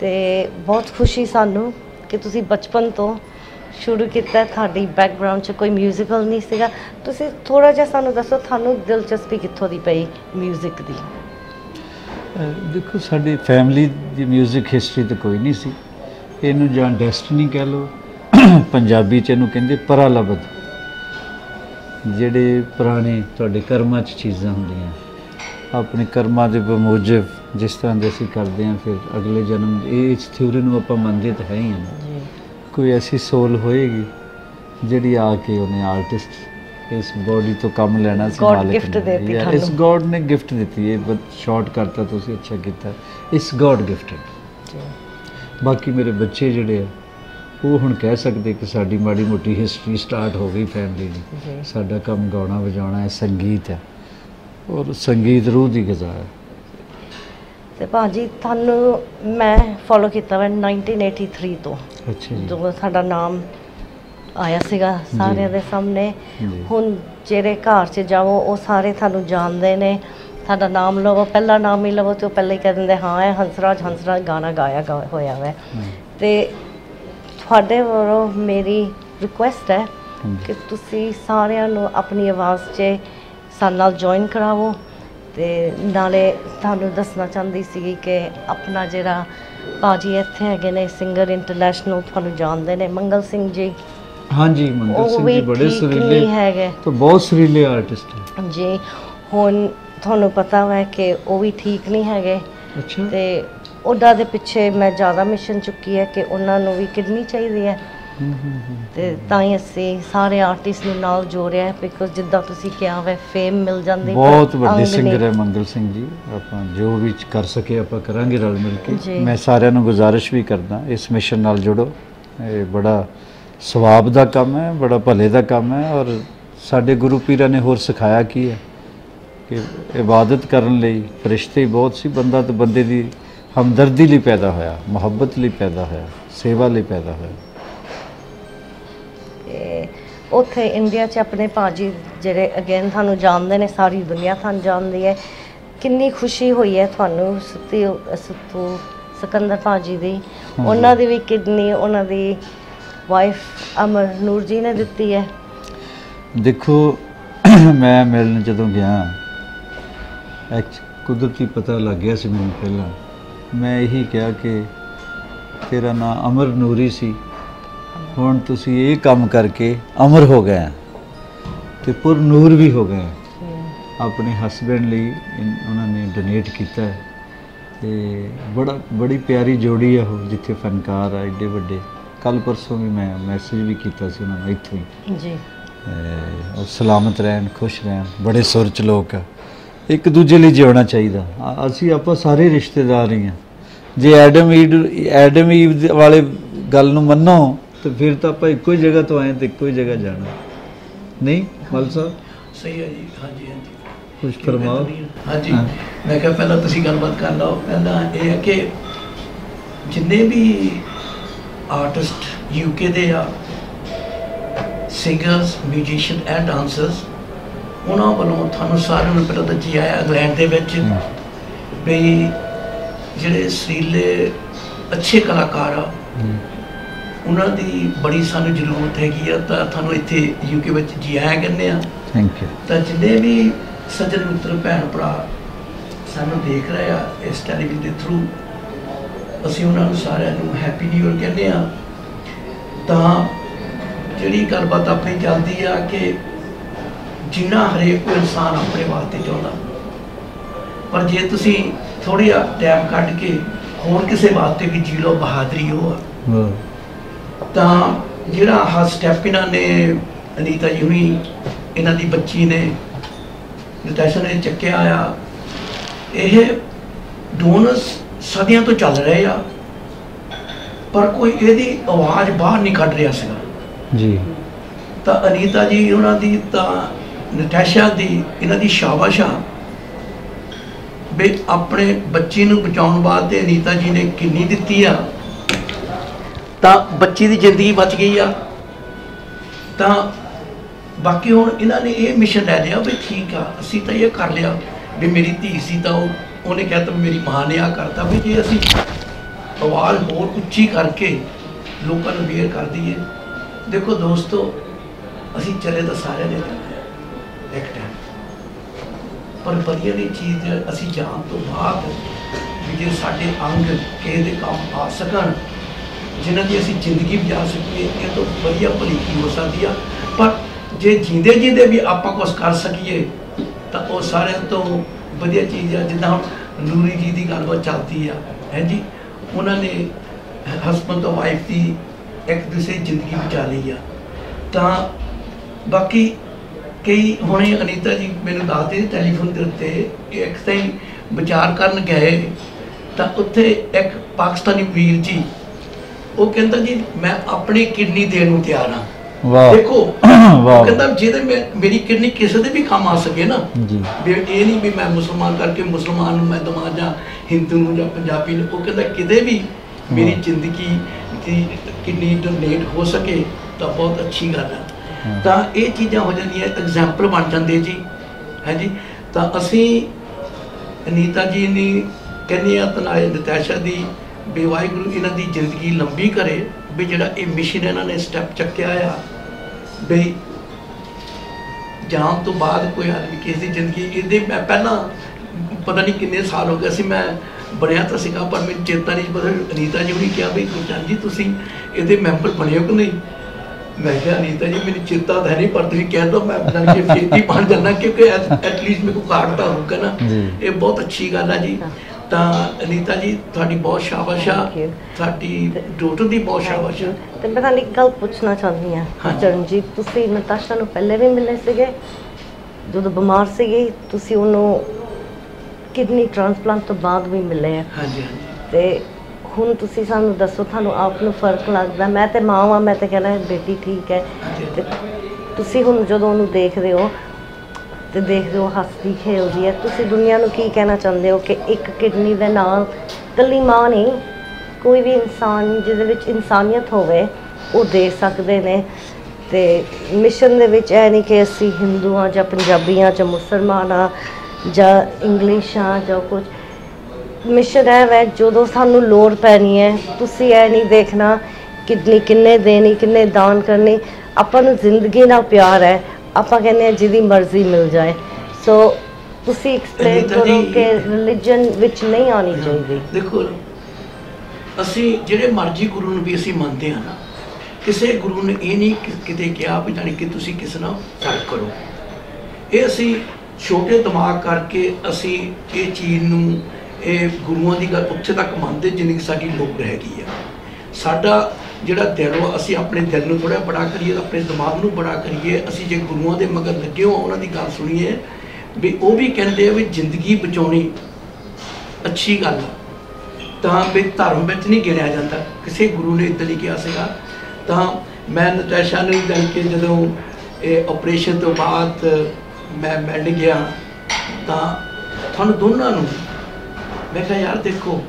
ਤੇ ਬਹੁਤ ਖੁਸ਼ੀ ਸਾਨੂੰ ਕਿ ਤੁਸੀਂ ਬਚਪਨ ਤੋਂ ਸ਼ੁਰੂ ਕੀਤਾ ਹੈ। ਤੁਹਾਡੀ ਬੈਕਗ੍ਰਾਉਂਡ 'ਚ ਕੋਈ ਮਿਊਜ਼ੀਕਲ ਨਹੀਂ ਸੀਗਾ ਤੁਸੀਂ ਥੋੜਾ ਜਿਹਾ ਸਾਨੂੰ ਦੱਸੋ ਤੁਹਾਨੂੰ ਦਿਲਚਸਪੀ ਕਿੱਥੋਂ ਦੀ ਪਈ 뮤직 ਦੀ ਅਹ ਦੇਖੋ ਸਾਡੀ ਫੈਮਿਲੀ ਦੀ 뮤직 ਹਿਸਟਰੀ ਤਾਂ ਕੋਈ ਨਹੀਂ ਸੀ। ਇਹਨੂੰ ਜਾਂ ਡੈਸਟਨੀ ਕਹਿ ਲਓ ਪੰਜਾਬੀ ਚ ਇਹਨੂੰ ਕਹਿੰਦੇ ਪਰਾਲਬਦ ਜਿਹੜੇ ਪੁਰਾਣੇ ਤੁਹਾਡੇ ਕਰਮਾਂ 'ਚ ਚੀਜ਼ਾਂ ਹੁੰਦੀਆਂ ਆਪਣੇ ਕਰਮਾਂ ਦੇ ਬਮੂਜਬ ਜਿਸ ਤਰ੍ਹਾਂ ਦੇ ਅਸੀਂ ਕਰਦੇ ਹਾਂ ਫਿਰ ਅਗਲੇ ਜਨਮ ਇਹ ਇਸ ਥਿਊਰੀ ਨੂੰ ਆਪਾਂ ਮੰਨਦੇ ਤਾਂ ਹੈ ਹੀ ਹਾਂ। ਕੋਈ ਐਸੀ ਸੋਲ ਹੋਏਗੀ ਜਿਹੜੀ ਆ ਕੇ ਉਹਨੇ ਆਰਟਿਸਟ ਇਸ ਬੋਡੀ ਤੋਂ ਕੰਮ ਲੈਣਾ ਸੀ ਮਾਲਕ ਨੇ। ਦੇ ਦਿੱਤੀ ਤੁਹਾਨੂੰ। ਇਸ ਗੋਡ ਨੇ ਗਿਫਟ ਦਿੱਤੀ ਹੈ ਸ਼ਾਰਟ ਕਰਤਾ ਤੁਸੀਂ ਅੱਛਾ ਕੀਤਾ। ਇਸ ਗੋਡ ਗਿਫਟਡ ਜੀ ਬਾਕੀ ਮੇਰੇ ਬੱਚੇ ਜਿਹੜੇ ਆ ਉਹ ਹੁਣ ਕਹਿ ਸਕਦੇ ਕਿ ਸਾਡੀ ਮਾੜੀ ਮੋਟੀ ਹਿਸਟਰੀ ਸਟਾਰਟ ਹੋ ਗਈ ਫੈਮਿਲੀ ਦੀ। ਸਾਡਾ ਕੰਮ ਗਾਉਣਾ ਵਜਾਉਣਾ ਹੈ ਸੰਗੀਤ ਹੈ। ਔਰ ਸੰਗੀਤ ਰੂਹ ਦੀ ਗਜ਼ਾ ਹੈ। ਤੇ ਭਾਜੀ ਤੁਹਾਨੂੰ ਮੈਂ ਫੋਲੋ ਕੀਤਾ ਵਾ 1983 ਤੋਂ। ਅੱਛਾ ਜੀ। ਜਦੋਂ ਸਾਡਾ ਨਾਮ ਆਇਆ ਸੀਗਾ ਸਾਰਿਆਂ ਦੇ ਸਾਹਮਣੇ। ਹੁਣ ਜਿਹੜੇ ਘਰ 'ਚ ਜਾਵੋ ਉਹ ਸਾਰੇ ਤੁਹਾਨੂੰ ਜਾਣਦੇ ਨੇ। ਤੁਹਾਡਾ ਨਾਮ ਲਵੋ ਪਹਿਲਾ ਨਾਮ ਹੀ ਲਵੋ ਤੇ ਉਹ ਪਹਿਲੇ ਹੀ ਕਹਿ ਦਿੰਦੇ ਹਾਂ ਇਹ ਹੰਸਰਾਜ ਹੰਸਰਾਜ ਗਾਣਾ ਗਾਇਆ ਹੋਇਆ ਵੈ। ਹਮ, ਤੇ ਤੁਹਾਡੇ ਵੱਲੋਂ ਮੇਰੀ ਰਿਕੁਐਸਟ ਹੈ। ਕਿ ਤੁਸੀਂ ਸਾਰਿਆਂ ਨੂੰ ਆਪਣੀ ਆਵਾਜ਼ 'ਚ ਸਾਡੇ ਨਾਲ ਜੁਆਇਨ ਕਰਾਵੋ ਤੇ ਨਾਲੇ ਤੁਹਾਨੂੰ ਦੱਸਣਾ ਚਾਹੁੰਦੀ ਸੀਗੀ ਕਿ ਆਪਣਾ ਜਿਹੜਾ ਭਾਜੀ ਇੱਥੇ ਹੈਗੇ ਨੇ ਸਿੰਗਰ ਇੰਟਰਨੈਸ਼ਨਲ ਤੁਹਾਨੂੰ ਜਾਣਦੇ ਨੇ। ਮੰਗਲ ਸਿੰਘ ਜੀ। ਹਾਂਜੀ ਮੰਦਰ ਸਿੰਘ ਜੀ ਬੜੇ ਸੁਰੀਲੇ ਹੈਗੇ। ਤਾਂ ਬਹੁਤ ਸੁਰੀਲੇ ਆਰਟਿਸਟ ਹੈ ਜੀ ਹੁਣ ਤੁਹਾਨੂੰ ਪਤਾ ਹੈ ਕਿ ਉਹ ਵੀ ਠੀਕ ਨਹੀਂ ਹੈਗੇ। ਅੱਛਾ। ਤੇ ਉਹਨਾਂ ਦੇ ਪਿੱਛੇ ਮੈਂ ਜ਼ਿਆਦਾ ਮਿਸ਼ਨ ਚੁੱਕੀ ਹੈ ਕਿ ਉਹਨਾਂ ਨੂੰ ਵੀ ਕਿਡਨੀ ਚਾਹੀਦੀ ਹੈ। ਤੇ ਤਾਂ ਹੀ ਅਸੀਂ ਸਾਰੇ ਆਰਟਿਸਟ ਨੂੰ ਨਾਲ ਜੋੜਿਆ ਬਿਕੋਜ਼ ਜਿੱਦਾਂ ਤੁਸੀਂ ਕਿਹਾ ਵੇ ਫੇਮ ਮਿਲ ਜਾਂਦੀ ਬਹੁਤ ਵੱਡੇ। ਸਿੰਗਰ ਹੈ ਮੰਗਲ ਸਿੰਘ ਜੀ। ਆਪਾਂ ਜੋ ਵੀ ਕਰ ਸਕੇ ਆਪਾਂ ਕਰਾਂਗੇ ਰਲ ਮਿਲ ਕੇ। ਮੈਂ ਸਾਰਿਆਂ ਨੂੰ ਗੁਜ਼ਾਰਿਸ਼ ਵੀ ਕਰਦਾ ਇਸ ਮਿਸ਼ਨ ਨਾਲ ਜੁੜੋ। ਇਹ ਬੜਾ ਸਵਾਬ ਦਾ ਕੰਮ ਹੈ ਬੜਾ ਭਲੇ ਦਾ ਕੰਮ ਹੈ ਔਰ ਸਾਡੇ ਗੁਰੂ ਪੀਰਾਂ ਨੇ ਹੋਰ ਸਿਖਾਇਆ ਕੀ ਹੈ ਕਿ ਇਬਾਦਤ ਕਰਨ ਲਈ ਫਰਿਸ਼ਤੇ ਬਹੁਤ ਸੀ ਬੰਦਾ ਤਾਂ ਬੰਦੇ ਦੀ ਹਮਦਰਦੀ ਲਈ ਪੈਦਾ ਹੋਇਆ ਮੁਹੱਬਤ ਲਈ ਪੈਦਾ ਹੋਇਆ ਸੇਵਾ ਲਈ ਪੈਦਾ ਹੋਇਆ। ਉੱਥੇ ਇੰਡੀਆ 'ਚ ਆਪਣੇ ਭਾਜੀ ਜਿਹੜੇ ਅਗੇਨ ਤੁਹਾਨੂੰ ਜਾਣਦੇ ਨੇ ਸਾਰੀ ਦੁਨੀਆ ਤੁਹਾਨੂੰ ਜਾਣਦੀ ਹੈ। ਕਿੰਨੀ ਖੁਸ਼ੀ ਹੋਈ ਹੈ ਤੁਹਾਨੂੰ ਸੁੱਤੀ ਸੁੱਤੂ ਸਿਕੰਦਰ ਭਾਜੀ ਦੀ। ਉਹਨਾਂ ਦੀ ਵੀ ਕਿਡਨੀ ਉਹਨਾਂ ਦੀ ਵਾਈਫ ਅਮਰ ਨੂਰ ਜੀ ਨੇ ਦਿੱਤੀ ਹੈ। ਦੇਖੋ, ਮੈਂ ਮਿਲਣ ਜਦੋਂ ਗਿਆ ਕੁਦਰਤੀ ਪਤਾ ਲੱਗ ਗਿਆ ਸੀ ਮੈਨੂੰ ਪਹਿਲਾਂ। ਮੈਂ ਇਹੀ ਕਿਹਾ ਕਿ ਤੇਰਾ ਨਾਮ ਅਮਰ ਨੂਰੀ ਸੀ। ਹੁਣ ਤੁਸੀਂ ਇਹ ਕੰਮ ਕਰਕੇ ਅਮਰ ਹੋ ਗਏ ਆ ਤੇ ਪੁਰ ਨੂਰ ਵੀ ਹੋ ਗਏ ਆਪਣੇ ਹਸਬੰਡ ਲਈ ਉਹਨਾਂ ਨੇ ਡੋਨੇਟ ਕੀਤਾ ਹੈ। ਤੇ ਬੜਾ, ਬੜੀ ਪਿਆਰੀ ਜੋੜੀ ਆ ਉਹ, ਜਿੱਥੇ ਫਨਕਾਰ ਆ ਏਡੇ ਵੱਡੇ। ਕੱਲ ਪਰਸੋਂ ਵੀ ਮੈਂ ਮੈਸੇਜ ਵੀ ਕੀਤਾ ਸੀ ਉਹਨਾਂ ਨੂੰ ਇੱਥੋਂ ਹੀ। ਜੀ। ਉਹ ਸਲਾਮਤ ਰਹਿਣ ਖੁਸ਼ ਰਹਿਣ ਬੜੇ ਸੁਰ ਚ ਲੋਕ ਆ। ਇੱਕ ਦੂਜੇ ਲਈ ਜਿਉਣਾ ਚਾਹੀਦਾ। ਅਸੀਂ ਆਪਾਂ ਸਾਰੇ ਰਿਸ਼ਤੇਦਾਰ ਹੀ ਆ। ਜੇ ਐਡਮ ਈਡ ਐਡਮ ਈਵ ਵਾਲੇ ਗੱਲ ਨੂੰ ਮੰਨੋ ਤੇ ਫਿਰ ਤਾਂ ਆਪਾਂ ਇੱਕੋ ਹੀ ਜਗ੍ਹਾ ਤੋਂ ਆਏ ਤੇ ਇੱਕੋ ਹੀ ਜਗ੍ਹਾ ਜਾਣਾ। ਨਹੀਂ ਮਲ ਸਾਹਿਬ? ਸਹੀ ਹੈ ਜੀ ਹਾਂਜੀ ਹਾਂਜੀ। ਕੁਝ ਫਰਮਾਓ। ਹਾਂਜੀ। ਮੈਂ ਕਿਹਾ ਪਹਿਲਾਂ ਤੁਸੀਂ ਗੱਲਬਾਤ ਕਰ ਲਓ। ਪਹਿਲਾਂ ਇਹ ਹੈ ਕਿ ਜਿੰਨੇ ਵੀ ਆਰਟਿਸਟ ਯੂਕੇ ਦੇ ਆ ਸਿੰਗਰਸ ਮਿਊਜ਼ੀਸ਼ੀਅਨ ਐਂਡ ਡਾਂਸਰਸ ਉਹਨਾਂ ਵੱਲੋਂ ਤੁਹਾਨੂੰ ਸਾਰਿਆਂ ਨੂੰ ਪਹਿਲਾਂ ਤਾਂ ਜੀ ਆਇਆ ਇੰਗਲੈਂਡ ਦੇ ਵਿੱਚ। ਵੀ ਜਿਹੜੇ ਸਰੀਲੇ ਅੱਛੇ ਕਲਾਕਾਰ ਆ ਉਹਨਾਂ ਦੀ ਬੜੀ ਸਾਨੂੰ ਜ਼ਰੂਰਤ ਹੈਗੀ ਆ ਤਾਂ ਤੁਹਾਨੂੰ ਇੱਥੇ ਯੂਕੇ ਵਿੱਚ ਜੀ ਆਇਆ ਕਹਿੰਦੇ ਆ। ਥੈਂਕ ਯੂ ਤਾਂ ਜਿੰਨੇ ਵੀ ਸੱਜਣ ਮਿੱਤਰ ਭੈਣ ਭਰਾ ਸਾਨੂੰ ਦੇਖ ਰਹੇ ਆ ਇਸ ਟੈਲੀਵਿਜ਼ਨ ਦੇ ਥਰੂ ਅਸੀਂ ਉਹਨਾਂ ਨੂੰ ਸਾਰਿਆਂ ਨੂੰ ਹੈਪੀ ਨਿਊ ਇਅਰ ਕਹਿੰਦੇ ਆ ਤਾਂ ਜਿਹੜੀ ਗੱਲਬਾਤ ਆਪਣੀ ਚੱਲਦੀ ਆ ਕਿ ਜਿੰਨਾ ਹਰੇਕ ਕੋਈ ਇਨਸਾਨ ਆਪਣੇ ਵਾਸਤੇ ਚਾਹੁੰਦਾ। ਪਰ ਜੇ ਤੁਸੀਂ ਥੋੜੀ ਟਾਈਮ ਕੱਢ ਕੇ ਹੋਰ ਕਿਸੇ ਵਾਸਤੇ ਵੀ ਜੀ ਲਓ ਬਹਾਦਰੀ ਵਾਹ ਤਾਂ ਜਿਹੜਾ ਆਹ ਸਟੈਪ ਇਹਨਾਂ ਨੇ ਅਨੀਤਾ ਜੀ ਹੁਣੀ ਇਹਨਾਂ ਦੀ ਬੱਚੀ ਨੇ ਨਤਾਸ਼ਾ ਨੇ ਚੱਕਿਆ ਆ ਇਹ ਡੋਨਸ ਸਦੀਆਂ ਤੋਂ ਚੱਲ ਰਹੇ ਆ ਪਰ ਕੋਈ ਇਹਦੀ ਆਵਾਜ਼ ਬਾਹਰ ਨਹੀਂ ਕੱਢ ਰਿਹਾ ਸੀਗਾ। ਜੀ। ਤਾਂ ਅਨੀਤਾ ਜੀ ਉਹਨਾਂ ਦੀ ਤਾਂ ਨਤਾਸ਼ਾ ਦੀ ਇਹਨਾਂ ਦੀ ਸ਼ਾਬਾਸ਼ ਆ ਵੀ ਆਪਣੇ ਬੱਚੀ ਨੂੰ ਬਚਾਉਣ ਵਾਸਤੇ ਅਨੀਤਾ ਜੀ ਨੇ ਕਿੰਨੀ ਦਿੱਤੀ ਆ। ਤਾਂ ਬੱਚੀ ਦੀ ਜ਼ਿੰਦਗੀ ਬਚ ਗਈ ਆ। ਤਾਂ ਬਾਕੀ ਹੁਣ ਇਹਨਾਂ ਨੇ ਇਹ ਮਿਸ਼ਨ ਲੈ ਲਿਆ ਵੀ ਠੀਕ ਆ ਅਸੀਂ ਤਾਂ ਇਹ ਕਰ ਲਿਆ ਵੀ ਮੇਰੀ ਧੀ ਸੀ ਤਾਂ ਉਹ ਉਹਨੇ ਕਹਿਤਾ ਵੀ ਮੇਰੀ ਮਾਂ ਨੇ ਆ ਕਰਤਾ ਵੀ ਜੇ ਅਸੀਂ ਆਵਾਜ਼ ਹੋਰ ਉੱਚੀ ਕਰਕੇ ਲੋਕਾਂ ਨੂੰ ਵੇਅਰ ਕਰ ਦਈਏ, ਦੇਖੋ ਦੋਸਤੋ, ਅਸੀਂ ਚਲੇ ਤਾਂ ਸਾਰਿਆਂ ਨੇ ਜਾਣਾ ਇੱਕ ਟਾਈਮ ਪਰ ਵਧੀਆ ਦੀ ਚੀਜ਼ ਅਸੀਂ ਜਾਣ ਤੋਂ ਬਾਅਦ ਵੀ ਜੇ ਸਾਡੇ ਅੰਗ ਕਿਸੇ ਦੇ ਕੰਮ ਆ ਸਕਣ, ਜਿਨ੍ਹਾਂ ਦੀ ਅਸੀਂ ਜ਼ਿੰਦਗੀ ਬਚਾ ਸਕੀਏ, ਇਹ ਤੋਂ ਵਧੀਆ ਭਲੀਕੀ ਹੋ ਸਕਦੀ ਆ। ਪਰ ਜੇ ਜੀਂਦੇ ਜੀਂਦੇ ਵੀ ਆਪਾਂ ਕੁਝ ਕਰ ਸਕੀਏ, ਤਾਂ ਉਹ ਸਾਰਿਆਂ ਤੋਂ ਵਧੀਆ ਚੀਜ਼ ਆ, ਜਿੱਦਾਂ ਹੁਣ ਨੂਰੀ ਜੀ ਦੀ ਗੱਲਬਾਤ ਚੱਲਦੀ ਆ, ਹੈ ਜੀ? ਉਹਨਾਂ ਨੇ ਹਸਬੰਦ ਤੋਂ ਵਾਈਫ ਦੀ ਇੱਕ ਦੂਸਰੇ ਜ਼ਿੰਦਗੀ ਬਚਾ ਲਈ ਆ। ਤਾਂ ਬਾਕੀ ਕਈ, ਹੁਣੇ ਅਨੀਤਾ ਜੀ ਮੈਨੂੰ ਦੱਸਦੇ ਟੈਲੀਫੋਨ ਦੇ ਉੱਤੇ ਕਿ ਇੱਕ ਤਾਂ ਹੀ ਵਿਚਾਰ ਕਰਨ ਗਏ, ਤਾਂ ਉੱਥੇ ਇੱਕ ਪਾਕਿਸਤਾਨੀ ਵੀਰ ਜੀ, ਉਹ ਕਹਿੰਦਾ ਜੀ, ਮੈਂ ਆਪਣੀ ਕਿਡਨੀ ਦੇਣ ਨੂੰ ਤਿਆਰ ਹਾਂ। ਦੇਖੋ ਵਾਹ। ਕਹਿੰਦਾ ਜਿਹਦੇ ਮੇਰੀ ਕਿਡਨੀ ਕਿਸੇ ਦੇ ਵੀ ਕੰਮ ਆ ਸਕੇ ਨਾ ਜੀ ਵੀ ਇਹ ਨਹੀਂ ਵੀ ਮੈਂ ਮੁਸਲਮਾਨ ਕਰਕੇ ਮੁਸਲਮਾਨ ਨੂੰ ਮੈਂ ਦਵਾਂ ਜਾਂ ਹਿੰਦੂ ਨੂੰ ਜਾਂ ਪੰਜਾਬੀ ਨੂੰ ਉਹ ਕਹਿੰਦਾ ਕਿਤੇ ਵੀ ਮੇਰੀ। ਜ਼ਿੰਦਗੀ ਦੀ ਕਿਡਨੀ ਡੋਨੇਟ ਹੋ ਸਕੇ ਤਾਂ ਬਹੁਤ ਅੱਛੀ ਗੱਲ ਹੈ। ਤਾਂ ਇਹ ਚੀਜ਼ਾਂ ਹੋ ਜਾਂਦੀਆਂ ਐਗਜ਼ਾਮਪਲ ਬਣ ਜਾਂਦੇ ਜੀ ਹੈ ਜੀ ਤਾਂ ਅਸੀਂ ਅਨੀਤਾ ਜੀ ਨੇ ਕਹਿੰਦੇ ਆ ਤਨਾਏ ਨਤਾਸ਼ਾ ਦੀ ਵੀ ਵਾਹਿਗੁਰੂ ਇਹਨਾਂ ਦੀ ਜ਼ਿੰਦਗੀ ਲੰਬੀ ਕਰੇ ਵੀ ਜਿਹੜਾ ਇਹ ਮਿਸ਼ਨ ਇਹਨਾਂ ਨੇ ਸਟੈਪ ਚੱਕਿਆ ਆ ਵੀ ਜਾਣ ਤੋਂ ਬਾਅਦ ਕੋਈ ਆਦਮੀ ਕਿਸੇ ਦੀ ਜ਼ਿੰਦਗੀ ਇਹਦੇ ਮੈਂ ਪਹਿਲਾਂ ਪਤਾ ਨਹੀਂ ਕਿੰਨੇ ਸਾਲ ਹੋ ਗਏ ਸੀ ਮੈਂ ਬਣਿਆ ਤਾਂ ਸੀਗਾ ਪਰ ਮੈਨੂੰ ਚੇਤਾ ਨਹੀਂ ਪਤਾ ਅਨੀਤਾ ਜੀ ਨੇ ਕਿਹਾ ਵੀ ਗੁਰਚਰਨ ਜੀ ਤੁਸੀਂ ਇਹਦੇ ਮੈਂਬਰ ਬਣੇ ਹੋ ਕਿ ਨਹੀਂ? ਮੈਂ ਕਿਹਾ ਅਨੀਤਾ ਜੀ ਮੈਨੂੰ ਚੇਤਾ ਤਾਂ ਨਹੀਂ ਪਰ ਤੁਸੀਂ ਕਹਿ ਦੋ ਮੈਂ ਬਣ ਕੇ ਛੇਤੀ ਬਣ ਜਾਣਾ ਕਿਉਂਕਿ ਐਟਲੀਸਟ ਮੈਨੂੰ ਕਾਰਡ ਤਾਂ ਹੋਊਗਾ ਨਾ। ਇਹ ਬਹੁਤ ਅੱਛੀ ਗੱਲ ਹੈ ਜੀ। ਤਾਂ ਅਨੀਤਾ ਜੀ ਤੁਹਾਡੀ ਬਹੁਤ ਸ਼ਾਬਾਸ਼ ਆ। Thank you. ਤੁਹਾਡੀ ਡੋਟਰ ਦੀ ਬਹੁਤ ਸ਼ਾਬਾਸ਼ ਆ। ਤੇ ਮੈਂ ਤੁਹਾਨੂੰ ਇੱਕ ਗੱਲ ਪੁੱਛਣਾ ਚਾਹੁੰਦੀ ਹਾਂ ਹਾਂਜੀ। ਚਰਨਜੀਤ ਤੁਸੀਂ ਨਤਾਸ਼ਾ ਨੂੰ ਪਹਿਲੇ ਵੀ ਮਿਲੇ ਸੀਗੇ? ਜਦੋਂ ਬਿਮਾਰ ਸੀਗੀ ਤੁਸੀਂ ਉਹਨੂੰ ਕਿਡਨੀ ਟ੍ਰਾਂਸਪਲਾਂਟ ਤੋਂ ਬਾਅਦ ਵੀ ਮਿਲੇ ਆ। ਹਾਂਜੀ ਹਾਂਜੀ। ਤੇ ਹੁਣ ਤੁਸੀਂ ਸਾਨੂੰ ਦੱਸੋ ਤੁਹਾਨੂੰ ਆਪ ਨੂੰ ਫ਼ਰਕ ਲੱਗਦਾ? ਮੈਂ ਤੇ ਮਾਂ ਵਾਂ ਮੈਂ ਤੇ ਕਹਿੰਦਾ ਬੇਟੀ ਠੀਕ ਹੈ। ਤੇ ਤੁਸੀਂ ਹੁਣ ਜਦੋਂ ਉਹਨੂੰ ਦੇਖਦੇ ਹੋ ਤੇ ਦੇਖਦੇ ਹੋ ਹੱਸਦੀ, ਖੇਲਦੀ ਹੈ। ਤੁਸੀਂ ਦੁਨੀਆ ਨੂੰ ਕੀ ਕਹਿਣਾ ਚਾਹੁੰਦੇ ਹੋ ਕਿ ਇੱਕ ਕਿਡਨੀ ਦੇ ਨਾਲ ਇਕੱਲੀ ਮਾਂ ਨਹੀਂ, ਕੋਈ ਵੀ ਇਨਸਾਨ ਜਿਹਦੇ ਵਿੱਚ ਇਨਸਾਨੀਅਤ ਹੋਵੇ, ਉਹ ਦੇ ਸਕਦੇ ਨੇ। ਤੇ ਮਿਸ਼ਨ ਦੇ ਵਿੱਚ ਇਹ ਨਹੀਂ ਕਿ ਅਸੀਂ ਹਿੰਦੂ ਹਾਂ ਜਾਂ ਪੰਜਾਬੀ ਹਾਂ ਜਾਂ ਮੁਸਲਮਾਨ ਹਾਂ ਜਾਂ ਇੰਗਲਿਸ਼ ਹਾਂ ਜਾਂ ਕੁਝ। ਮਿਸ਼ਨ ਹੈ ਵੈ, ਜਦੋਂ ਸਾਨੂੰ ਲੋੜ ਪੈਣੀ ਹੈ, ਤੁਸੀਂ ਇਹ ਨਹੀਂ ਦੇਖਣਾ ਕਿੰਨੀ ਕਿੰਨੇ ਦੇਣੀ, ਕਿੰਨੇ ਦਾਨ ਕਰਨੀ। ਆਪਾਂ ਨੂੰ ਜ਼ਿੰਦਗੀ ਨਾਲ ਪਿਆਰ ਹੈ। ਆਪਾਂ ਕਹਿੰਦੇ ਆ ਜਿਹਦੀ ਮਰਜ਼ੀ ਮਿਲ ਜਾਏ। ਸੋ ਤੁਸੀਂ ਐਕਸਪਲੇਨ ਕਰੋ ਕਿ ਰਿਲੀਜਨ ਵਿੱਚ ਨਹੀਂ ਆਉਣੀ ਚਾਹੀਦੀ। ਦੇਖੋ ਅਸੀਂ ਜਿਹੜੇ ਮਰਜ਼ੀ ਗੁਰੂ ਨੂੰ ਵੀ ਅਸੀਂ ਮੰਨਦੇ ਹਾਂ ਨਾ ਕਿਸੇ ਗੁਰੂ ਨੇ ਇਹ ਨਹੀਂ ਕਿਤੇ ਕਿਹਾ ਵੀ ਜਾਣੀ ਕਿ ਤੁਸੀਂ ਕਿਸੇ ਨਾਲ ਫ਼ਰਕ ਕਰੋ। ਇਹ ਅਸੀਂ ਛੋਟੇ ਦਿਮਾਗ ਕਰਕੇ ਅਸੀਂ ਇਹ ਚੀਜ਼ ਨੂੰ ਇਹ ਗੁਰੂਆਂ ਦੀ ਗੱਲ ਉੱਥੇ ਤੱਕ ਮੰਨਦੇ ਜਿੰਨੀ ਸਾਡੀ ਲੋੜ ਹੈਗੀ ਆ। ਸਾਡਾ ਜਿਹੜਾ ਦਿਲ ਵਾ ਅਸੀਂ ਆਪਣੇ ਦਿਲ ਨੂੰ ਥੋੜਾ ਬੜਾ ਕਰੀਏ, ਆਪਣੇ ਦਿਮਾਗ ਨੂੰ ਬੜਾ ਕਰੀਏ, ਅਸੀਂ ਜੇ ਗੁਰੂਆਂ ਦੇ ਮਗਰ ਲੱਗੇ ਹੋ ਉਹਨਾਂ ਦੀ ਗੱਲ ਸੁਣੀਏ, ਵੀ ਉਹ ਵੀ ਕਹਿੰਦੇ ਆ ਵੀ ਜ਼ਿੰਦਗੀ ਬਚਾਉਣੀ ਅੱਛੀ ਗੱਲ ਆ। ਤਾਂ ਵੀ ਧਰਮ ਵਿੱਚ ਨਹੀਂ ਗਿਣਿਆ ਜਾਂਦਾ। ਕਿਸੇ ਗੁਰੂ ਨੇ ਇਦਾਂ ਨਹੀਂ ਕਿਹਾ ਸੀਗਾ। ਤਾਂ ਮੈਂ ਨਤੈਸ਼ਾ ਨੂੰ ਜਾਣ ਕੇ ਜਦੋਂ ਇਹ ਆਪਰੇਸ਼ਨ ਤੋਂ ਬਾਅਦ ਮੈਂ ਮਿਲ ਗਿਆ, ਤਾਂ ਤੁਹਾਨੂੰ ਦੋਨਾਂ ਨੂੰ ਮੈਂ ਕਿਹਾ, ਯਾਰ ਦੇਖੋ,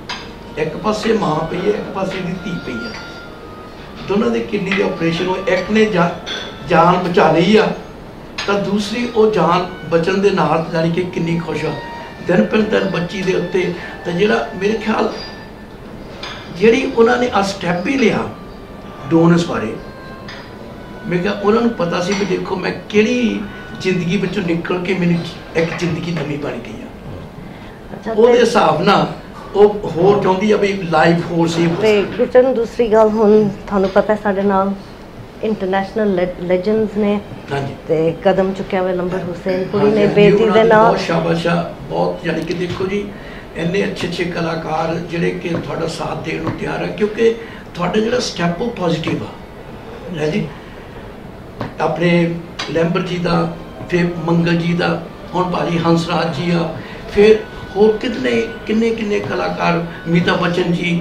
ਇੱਕ ਪਾਸੇ ਮਾਂ ਪਈ ਹੈ, ਇੱਕ ਪਾਸੇ ਦੀ ਧੀ ਪਈ ਹੈ। ਦੋਨਾਂ ਦੇ ਕਿਡਨੀ ਦੇ ਆਪਰੇਸ਼ਨ ਹੋਏ। ਇੱਕ ਨੇ ਜਾਨ ਬਚਾ ਲਈ ਆ ਤਾਂ ਦੂਸਰੀ ਉਹ ਜਾਨ ਬਚਣ ਦੇ ਨਾਲ ਜਾਣੀ ਕਿ ਕਿੰਨੀ ਖੁਸ਼ ਆ। ਦਿਨ ਪਰ ਦਿਨ ਬੱਚੀ ਦੇ ਉੱਤੇ ਤਾਂ ਜਿਹੜਾ ਮੇਰੇ ਖਿਆਲ ਜਿਹੜੀ ਉਹਨਾਂ ਨੇ ਆ ਸਟੈਪ ਹੀ ਲਿਆ ਡੋਨਸ ਬਾਰੇ ਮੈਂ ਕਿਹਾ ਉਹਨਾਂ ਨੂੰ ਪਤਾ ਸੀ ਵੀ ਦੇਖੋ ਮੈਂ ਕਿਹੜੀ ਜ਼ਿੰਦਗੀ ਵਿੱਚੋਂ ਨਿਕਲ ਕੇ ਮੈਨੂੰ ਇੱਕ ਜ਼ਿੰਦਗੀ ਨਵੀਂ ਬਣ ਗਈ ਆ। ਉਹਦੇ ਤੇ- ਹਿਸਾਬ ਨਾਲ ਉਹ ਹੋਰ ਚਾਹੁੰਦੀ ਆ ਵੀ ਲਾਈਫ ਹੋਰ ਹੋ ਤੇ ਗੁਰਚਰਨ ਦੂਸਰੀ ਗੱਲ ਹੁਣ ਤੁਹਾਨੂੰ ਪਤਾ ਹੈ ਸਾਡੇ ਨਾਲ ਇੰਟਰਨੈਸ਼ਨਲ ਲੈਜੈਂਡਸ ਨੇ। ਹਾਂਜੀ। ਤੇ ਕਦਮ ਚੁੱਕਿਆ ਹੋਇਆ ਨੰਬਰ ਹੁਸੈਨਪੁਰੀ ਨੇ ਬੇਟੀ ਦੇ ਨਾਲ। ਬਹੁਤ ਸ਼ਾਬਾਸ਼ ਬਹੁਤ ਯਾਨੀ ਕਿ ਦੇਖੋ ਜੀ ਇੰਨੇ ਅੱਛੇ ਅੱਛੇ ਕਲਾਕਾਰ ਜਿਹੜੇ ਕਿ ਤੁਹਾਡਾ ਸਾਥ ਦੇਣ ਨੂੰ ਤਿਆਰ ਆ ਕਿਉਂਕਿ ਤੁਹਾਡਾ ਜਿਹੜਾ ਸਟੈਪ ਉਹ ਪੋਜ਼ਿਟਿਵ ਆ। ਹੈ ਜੀ ਆਪਣੇ ਲੈਂਬਰ ਜੀ ਦਾ ਫਿਰ ਮੰਗਲ ਜੀ ਦਾ ਹੁਣ ਭਾਜੀ ਹੰਸਰਾਜ ਜੀ ਆ ਫਿਰ ਹੋਰ ਕਿਤਨੇ ਕਿੰਨੇ ਕਿੰਨੇ ਕਲਾਕਾਰ ਮੀਤਾ ਬਚਨ ਜੀ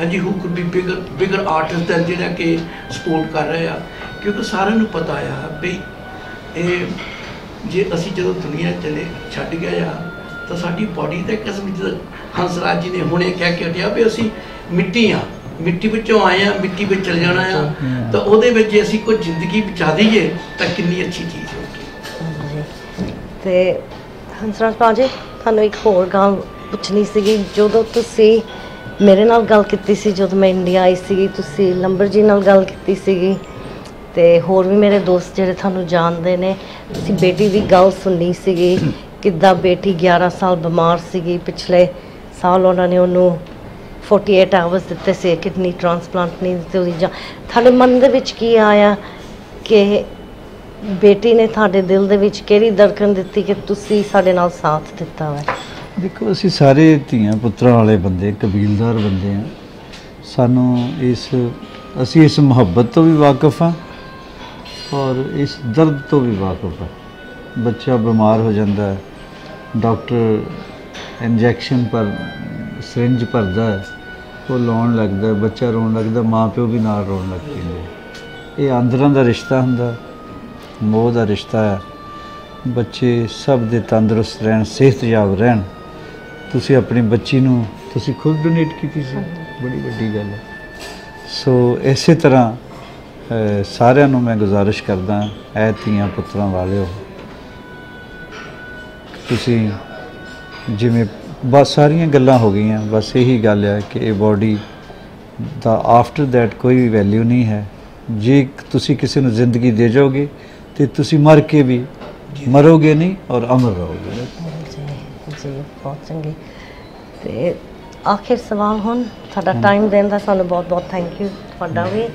ਹਾਂਜੀ who could be bigger bigger artist than ਜਿਹੜਾ ਕਿ ਸਪੋਰਟ ਕਰ ਰਹੇ ਆ। ਕਿਉਂਕਿ ਸਾਰਿਆਂ ਨੂੰ ਪਤਾ ਆ ਵੀ ਇਹ ਜੇ ਅਸੀਂ ਜਦੋਂ ਦੁਨੀਆ ਚਲੇ ਛੱਡ ਗਏ ਆ ਤਾਂ ਸਾਡੀ ਬਾਡੀ ਤੇ ਕਿਸਮ ਜਿਹਦਾ ਹੰਸਰਾਜ ਜੀ ਨੇ ਹੁਣੇ ਕਹਿ ਕੇ ਹਟਿਆ ਵੀ ਅਸੀਂ ਮਿੱਟੀ ਆ। ਮਿੱਟੀ ਵਿੱਚੋਂ ਆਏ ਆ ਮਿੱਟੀ ਵਿੱਚ ਚਲ ਜਾਣਾ ਆ। ਤਾਂ ਉਹਦੇ ਵਿੱਚ ਜੇ ਅਸੀਂ ਕੋਈ ਜ਼ਿੰਦਗੀ ਬਚਾ ਦਈਏ ਤਾਂ ਕਿੰਨੀ ਅੱਛੀ ਚੀਜ਼ ਹੋਊਗੀ। ਤੇ ਹੰਸਰਾਜ ਭਾਜੀ ਤੁਹਾਨੂੰ ਇੱਕ ਹੋਰ ਗੱਲ ਪੁੱਛਣੀ ਸੀਗੀ। ਜਦੋਂ ਤੁਸੀਂ ਮੇਰੇ ਨਾਲ ਗੱਲ ਕੀਤੀ ਸੀ, ਜਦੋਂ ਮੈਂ ਇੰਡੀਆ ਆਈ ਸੀਗੀ ਤੁਸੀਂ ਲੰਬਰ ਜੀ ਨਾਲ ਗੱਲ ਕੀਤੀ ਸੀਗੀ ਤੇ ਹੋਰ ਵੀ ਮੇਰੇ ਦੋਸਤ ਜਿਹੜੇ ਤੁਹਾਨੂੰ ਜਾਣਦੇ ਨੇ, ਤੁਸੀਂ ਬੇਟੀ ਦੀ ਗੱਲ ਸੁਣਨੀ ਸੀਗੀ। ਕਿੱਦਾਂ ਬੇਟੀ 11 ਸਾਲ ਬਿਮਾਰ ਸੀਗੀ, ਪਿਛਲੇ ਸਾਲ ਉਹਨਾਂ ਨੇ ਉਹਨੂੰ 48 ਆਵਰਸ ਦਿੱਤੇ ਸੀ, ਕਿਡਨੀ ਟ੍ਰਾਂਸਪਲਾਂਟ ਨਹੀਂ ਦਿੱਤੇ ਉਹਦੀ ਜਾਂ ਤੁਹਾਡੇ ਮਨ ਦੇ ਵਿੱਚ ਕੀ ਆਇਆ ਕਿ ਬੇਟੀ ਨੇ ਤੁਹਾਡੇ ਦਿਲ ਦੇ ਵਿੱਚ ਕਿਹੜੀ ਧੜਕਣ ਦਿੱਤੀ ਕਿ ਤੁਸੀਂ ਸਾਡੇ ਨਾਲ ਸਾਥ ਦਿੱਤਾ ਹੈ ਦੇਖੋ, ਅਸੀਂ ਸਾਰੇ ਧੀਆਂ ਪੁੱਤਰਾਂ ਵਾਲੇ ਬੰਦੇ, ਕਬੀਲਦਾਰ ਬੰਦੇ ਆ। ਸਾਨੂੰ ਇਸ, ਅਸੀਂ ਇਸ ਮੁਹੱਬਤ ਤੋਂ ਵੀ ਵਾਕਿਫ ਹਾਂ ਔਰ ਇਸ ਦਰਦ ਤੋਂ ਵੀ ਵਾਕਿਫ ਹਾਂ। ਬੱਚਾ ਬਿਮਾਰ ਹੋ ਜਾਂਦਾ ਹੈ, ਡਾਕਟਰ ਇੰਜੈਕਸ਼ਨ ਪਰ, ਸਿਰਿੰਜ ਭਰਦਾ ਹੈ, ਉਹ ਲਾਉਣ ਲੱਗਦਾ ਬੱਚਾ ਰੋਣ ਲੱਗਦਾ, ਮਾਂ ਪਿਓ ਵੀ ਨਾਲ ਰੋਣ ਲੱਗ ਪੈਂਦੇ ਇਹ ਆਂਦਰਾਂ ਦਾ ਰਿਸ਼ਤਾ ਹੁੰਦਾ ਮੋਹ ਦਾ ਰਿਸ਼ਤਾ ਹੈ। ਬੱਚੇ ਸਭ ਦੇ ਤੰਦਰੁਸਤ ਰਹਿਣ ਸਿਹਤਯਾਬ ਰਹਿਣ। ਤੁਸੀਂ ਆਪਣੀ ਬੱਚੀ ਨੂੰ ਤੁਸੀਂ ਖੁਦ ਡੋਨੇਟ ਕੀਤੀ ਸੀ? ਬੜੀ ਵੱਡੀ ਗੱਲ ਹੈ। ਸੋ ਇਸੇ ਤਰ੍ਹਾਂ ਸਾਰਿਆਂ ਨੂੰ ਮੈਂ ਗੁਜ਼ਾਰਿਸ਼ ਕਰਦਾ ਐ ਧੀਆਂ ਪੁੱਤਰਾਂ ਵਾਲਿਓ। ਤੁਸੀਂ ਜਿਵੇਂ ਬਸ ਸਾਰੀਆਂ ਗੱਲਾਂ ਹੋ ਗਈਆਂ ਬਸ ਇਹੀ ਗੱਲ ਹੈ ਕਿ ਇਹ ਬਾਡੀ ਤਾਂ ਆਫਟਰ ਦੈਟ ਕੋਈ ਵੈਲਿਊ ਨਹੀਂ ਹੈ। ਜੇ ਤੁਸੀਂ ਕਿਸੇ ਨੂੰ ਜ਼ਿੰਦਗੀ ਦੇ ਜਾਓਗੇ ਤੇ ਤੁਸੀਂ ਮਰ ਕੇ ਵੀ ਮਰੋਗੇ ਨਹੀਂ ਔਰ ਅਮਰ ਰਹੋਗੇ। ਜੀ ਬਹੁਤ ਚੰਗੀ। ਤੇ ਆਖਿਰ ਸਵਾਲ ਹੁਣ ਤੁਹਾਡਾ ਟਾਈਮ ਦੇਣ ਦਾ ਸਾਨੂੰ ਬਹੁਤ ਬਹੁਤ ਥੈਂਕ ਯੂ ਤੁਹਾਡਾ ਵੀ।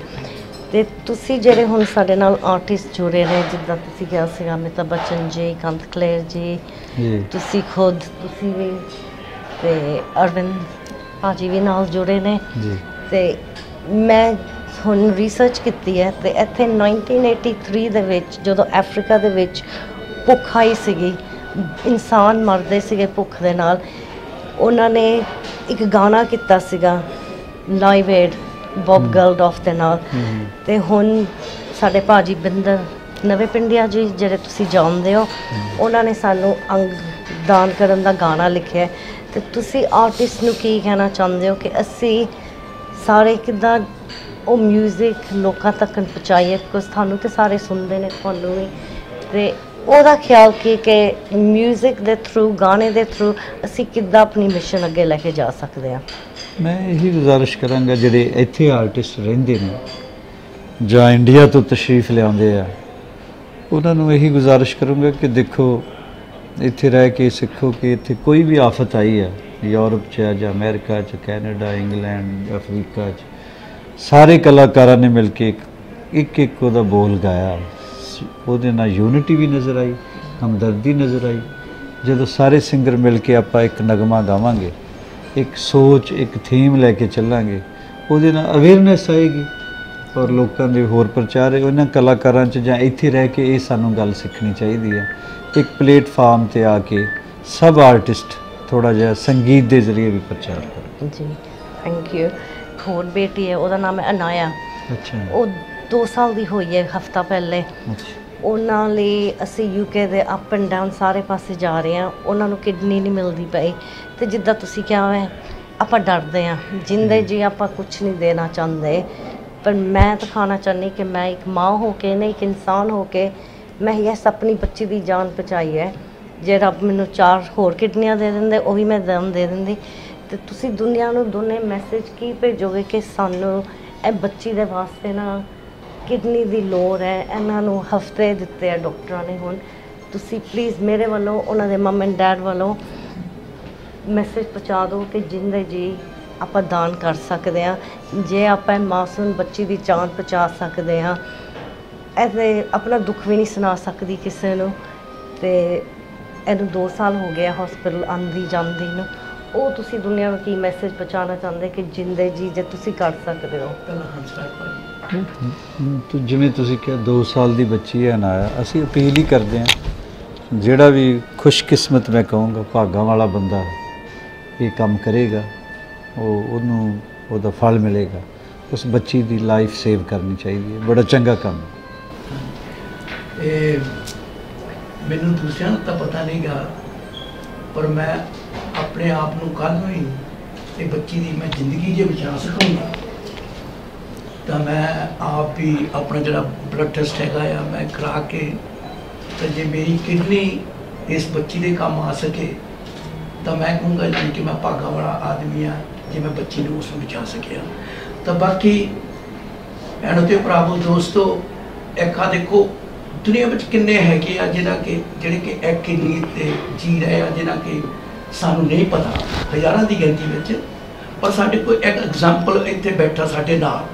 ਤੇ ਤੁਸੀਂ ਜਿਹੜੇ ਹੁਣ ਸਾਡੇ ਨਾਲ ਆਰਟਿਸਟ ਜੁੜੇ ਨੇ ਜਿੱਦਾਂ ਤੁਸੀਂ ਕਿਹਾ ਸੀਗਾ ਅਮਿਤਾਭ ਬੱਚਨ ਜੀ ਕੰਤ ਕਲੇਰ ਜੀ ਜੀ। ਤੁਸੀਂ ਖੁਦ ਤੁਸੀਂ ਵੀ ਤੇ ਅਰਵਿੰਦ ਭਾਜੀ ਵੀ ਨਾਲ ਜੁੜੇ ਨੇ। ਜੀ। ਤੇ ਮੈਂ ਹੁਣ ਰਿਸਰਚ ਕੀਤੀ ਹੈ ਤੇ ਇੱਥੇ 1983 ਦੇ ਵਿੱਚ ਜਦੋਂ ਅਫਰੀਕਾ ਦੇ ਵਿੱਚ ਭੁੱਖ ਆਈ ਸੀਗੀ ਇਨਸਾਨ ਮਰਦੇ ਸੀਗੇ ਭੁੱਖ ਦੇ ਨਾਲ ਉਹਨਾਂ ਨੇ ਇੱਕ ਗਾਣਾ ਕੀਤਾ ਸੀਗਾ ਲਾਈਵ ਏਡ ਬੌਬ ਗਲਡੌਫ ਦੇ ਨਾਲ। ਤੇ ਹੁਣ ਸਾਡੇ ਭਾਜੀ ਬਿੰਦਰ ਨਵੇਂ ਪਿੰਡਿਆ ਜੀ ਜਿਹੜੇ ਤੁਸੀਂ ਜਾਣਦੇ ਹੋ ਉਹਨਾਂ ਨੇ ਸਾਨੂੰ ਅੰਗ ਦਾਨ ਕਰਨ ਦਾ ਗਾਣਾ ਲਿਖਿਆ। ਤੇ ਤੁਸੀਂ ਆਰਟਿਸਟ ਨੂੰ ਕੀ ਕਹਿਣਾ ਚਾਹੁੰਦੇ ਹੋ ਕਿ ਅਸੀਂ ਸਾਰੇ ਕਿੱਦਾਂ ਉਹ 뮤직 ਲੋਕਾਂ ਤੱਕ ਪਹੁੰਚਾਈਏ ਬਿਕੋਜ਼ ਤੁਹਾਨੂੰ ਤੇ ਸਾਰੇ ਸੁਣਦੇ ਨੇ ਤੁਹਾਨੂੰ ਵੀ ਤੇ ਉਹਦਾ ਖਿਆਲ ਕੀ ਕਿ 뮤직 ਦੇ ਥਰੂ ਗਾਣੇ ਦੇ ਥਰੂ ਅਸੀਂ ਕਿੱਦਾਂ ਆਪਣੀ ਮਿਸ਼ਨ ਅੱਗੇ ਲੈ ਕੇ ਜਾ ਸਕਦੇ ਹਾਂ ਮੈਂ ਇਹੀ ਗੁਜ਼ਾਰਿਸ਼ ਕਰਾਂਗਾ ਜਿਹੜੇ ਇੱਥੇ ਆਰਟਿਸਟ ਰਹਿੰਦੇ ਨੇ ਜਾਂ ਇੰਡੀਆ ਤੋਂ ਤਸ਼ਰੀਫ ਲਿਆਉਂਦੇ ਆ ਉਹਨਾਂ ਨੂੰ ਇਹੀ ਗੁਜ਼ਾਰਿਸ਼ ਕਰੂੰਗਾ ਕਿ ਦੇਖੋ ਇੱਥੇ ਰਹਿ ਕੇ ਸਿੱਖੋ ਕਿ ਇੱਥੇ ਕੋਈ ਵੀ ਆਫਤ ਆਈ ਹੈ ਯੂਰਪ 'ਚ ਹੈ ਜਾਂ ਅਮਰੀਕਾ 'ਚ ਕੈਨੇਡਾ ਇੰਗਲੈਂਡ ਅਫਰੀਕਾ 'ਚ ਸਾਰੇ ਕਲਾਕਾਰਾਂ ਨੇ ਮਿਲ ਕੇ ਇੱਕ ਇੱਕ ਉਹਦਾ ਬੋਲ ਗਾਇਆ। ਉਹਦੇ ਨਾਲ ਯੂਨਿਟੀ ਵੀ ਨਜ਼ਰ ਆਈ, ਹਮਦਰਦੀ ਨਜ਼ਰ ਆਈ। ਜਦੋਂ ਸਾਰੇ ਸਿੰਗਰ ਮਿਲ ਕੇ ਆਪਾਂ ਇੱਕ ਨਗਮਾ ਗਾਵਾਂਗੇ, ਇੱਕ ਸੋਚ, ਇੱਕ ਥੀਮ ਲੈ ਕੇ ਚੱਲਾਂਗੇ, ਉਹਦੇ ਨਾਲ ਅਵੇਅਰਨੈਸ ਆਏਗੀ ਔਰ ਲੋਕਾਂ ਦੇ ਹੋਰ ਪ੍ਰਚਾਰ ਹੈ। ਉਹਨਾਂ ਕਲਾਕਾਰਾਂ 'ਚ ਜਾਂ ਇੱਥੇ ਰਹਿ ਕੇ ਇਹ ਸਾਨੂੰ ਗੱਲ ਸਿੱਖਣੀ ਚਾਹੀਦੀ ਹੈ। ਇੱਕ ਪਲੇਟਫਾਰਮ ਤੇ ਆ ਕੇ ਸਭ ਆਰਟਿਸਟ ਥੋੜਾ ਜਿਹਾ ਸੰਗੀਤ ਦੇ ਜ਼ਰੀਏ ਵੀ ਪ੍ਰਚਾਰ ਕਰਨ। ਜੀ ਥੈਂਕ ਯੂ ਹੋਰ ਬੇਟੀ ਹੈ ਉਹਦਾ ਨਾਮ ਹੈ ਅਨਾਇਆ ਅੱਛਾ। ਉਹ 2 ਸਾਲ ਦੀ ਹੋਈ ਹੈ ਹਫਤਾ ਪਹਿਲੇ। ਉਹਨਾਂ ਲਈ ਅਸੀਂ ਯੂਕੇ ਦੇ ਅਪ ਐਂਡ ਡਾਊਨ ਸਾਰੇ ਪਾਸੇ ਜਾ ਰਹੇ ਹਾਂ। ਉਹਨਾਂ ਨੂੰ ਕਿਡਨੀ ਨਹੀਂ ਮਿਲਦੀ ਪਈ। ਤੇ ਜਿੱਦਾਂ ਤੁਸੀਂ ਕਿਹਾ ਹੈ ਆਪਾਂ ਡਰਦੇ ਹਾਂ। ਜਿੰਦੇ ਜੀ ਆਪਾਂ ਕੁਝ ਨਹੀਂ ਦੇਣਾ ਚਾਹੁੰਦੇ। ਪਰ ਮੈਂ ਤਾਂ ਖਾਣਾ ਚਾਹੁੰਦੀ ਕਿ ਮੈਂ ਇੱਕ ਮਾਂ ਹੋ ਕੇ ਨਹੀਂ ਇੱਕ ਇਨਸਾਨ ਹੋ ਕੇ ਮੈਂ ਯੈਸ ਆਪਣੀ ਬੱਚੀ ਦੀ ਜਾਨ ਬਚਾਈ ਹੈ। ਜੇ ਰੱਬ ਮੈਨੂੰ ਚਾਰ ਹੋਰ ਕਿਡਨੀਆਂ ਦੇ ਦਿੰਦੇ ਉਹ ਵੀ ਮੈਂ ਦਮ ਦੇ ਦਿੰਦੀ। ਤੇ ਤੁਸੀਂ ਦੁਨੀਆ ਨੂੰ ਦੋਨੇ ਮੈਸੇਜ ਕੀ ਭੇਜੋਗੇ ਕਿ ਸਾਨੂੰ ਇਹ ਬੱਚੀ ਦੇ ਵਾਸਤੇ ਨਾ ਕਿਡਨੀ ਦੀ ਲੋੜ ਹੈ? ਇਹਨਾਂ ਨੂੰ ਹਫ਼ਤੇ ਦਿੱਤੇ ਆ ਡਾਕਟਰਾਂ ਨੇ ਹੁਣ। ਤੁਸੀਂ ਪਲੀਜ਼ ਮੇਰੇ ਵੱਲੋਂ, ਉਹਨਾਂ ਦੇ ਮਮ ਐਂਡ ਡੈਡ ਵੱਲੋਂ ਮੈਸੇਜ ਪਹੁੰਚਾ ਦਿਓ ਕਿ ਜਿੰਦੇ ਜੀ ਆਪਾਂ ਦਾਨ ਕਰ ਸਕਦੇ ਆ ਜੇ ਆਪਾਂ ਮਾਸੂਮ ਬੱਚੀ ਦੀ ਜਾਨ ਬਚਾ ਸਕਦੇ ਆ ਇਹਦੇ ਆਪਣਾ ਦੁੱਖ ਵੀ ਨਹੀਂ ਸੁਣਾ ਸਕਦੀ ਕਿਸੇ ਨੂੰ। ਤੇ ਇਹਨੂੰ 2 ਸਾਲ ਹੋ ਗਏ ਹਸਪੀਟਲ ਆਂਦੀ ਜਾਂਦੀ ਨੂੰ। ਉਹ ਤੁਸੀਂ ਦੁਨੀਆ ਨੂੰ ਕੀ ਮੈਸੇਜ ਪਹੁੰਚਾਉਣਾ ਚਾਹੁੰਦੇ ਕਿ ਜਿੰਦੇ ਜੀ ਜੇ ਤੁਸੀਂ ਕਰ ਸਕਦੇ ਹੋ? ਤੇ ਜਿਵੇਂ ਤੁਸੀਂ ਕਿਹਾ 2 ਸਾਲ ਦੀ ਬੱਚੀ ਹੈ ਅਨਾਇਆ ਅਸੀਂ ਅਪੀਲ ਹੀ ਕਰਦੇ ਹਾਂ ਜਿਹੜਾ ਵੀ ਖੁਸ਼ਕਿਸਮਤ ਮੈਂ ਕਹੂੰਗਾ ਭਾਗਾਂ ਵਾਲਾ ਬੰਦਾ ਇਹ ਕੰਮ ਕਰੇਗਾ ਉਹ ਉਹਨੂੰ ਉਹਦਾ ਫਲ ਮਿਲੇਗਾ। ਉਸ ਬੱਚੀ ਦੀ ਲਾਈਫ ਸੇਵ ਕਰਨੀ ਚਾਹੀਦੀ ਹੈ। ਬੜਾ ਚੰਗਾ ਕੰਮ ਇਹ ਮੈਨੂੰ ਦੂਸਰਿਆਂ ਨੂੰ ਤਾਂ ਪਤਾ ਨਹੀਂਗਾ ਪਰ ਮੈਂ ਆਪਣੇ ਆਪ ਨੂੰ ਕੱਲ ਨੂੰ ਹੀ ਇਹ ਬੱਚੀ ਦੀ ਮੈਂ ਜ਼ਿੰਦਗੀ ਜੇ ਬਚਾ ਸਕੂੰਗਾ, ਤਾਂ ਮੈਂ ਆਪ ਹੀ ਆਪਣਾ ਜਿਹੜਾ ਬਲੱਡ ਟੈਸਟ ਹੈਗਾ ਆ, ਮੈਂ ਕਰਾ ਕੇ ਤੇ ਜੇ ਮੇਰੀ ਕਿਡਨੀ ਇਸ ਬੱਚੀ ਦੇ ਕੰਮ ਆ ਸਕੇ, ਤਾਂ ਮੈਂ ਕਹੂੰਗਾ ਜੀ ਕਿ ਮੈਂ ਭਾਗਾ ਵਾਲਾ ਆਦਮੀ ਆ, ਜੇ ਮੈਂ ਬੱਚੀ ਨੂੰ ਉਸ ਨੂੰ ਬਚਾ ਸਕਿਆ। ਤਾਂ ਬਾਕੀ ਭੈਣੋ ਤੇ ਭਰਾਵੋ, ਦੋਸਤੋ ਇੱਕ ਆ ਦੇਖੋ, ਦੁਨੀਆ ਵਿੱਚ ਕਿੰਨੇ ਹੈਗੇ ਆ ਜਿਹਨਾਂ ਕਿ ਜਿਹੜੇ ਕਿ ਇੱਕ ਕਿਡਨੀ ਤੇ ਜੀ ਰਹੇ ਆ, ਜਿਹਨਾਂ ਕਿ ਸਾਨੂੰ ਨਹੀਂ ਪਤਾ, ਹਜ਼ਾਰਾਂ ਦੀ ਗਿਣਤੀ ਵਿੱਚ। ਪਰ ਸਾਡੇ ਕੋਲ ਇੱਕ ਐਗਜ਼ਾਮਪਲ ਇੱਥੇ ਬੈਠਾ ਸਾਡੇ ਨਾਲ,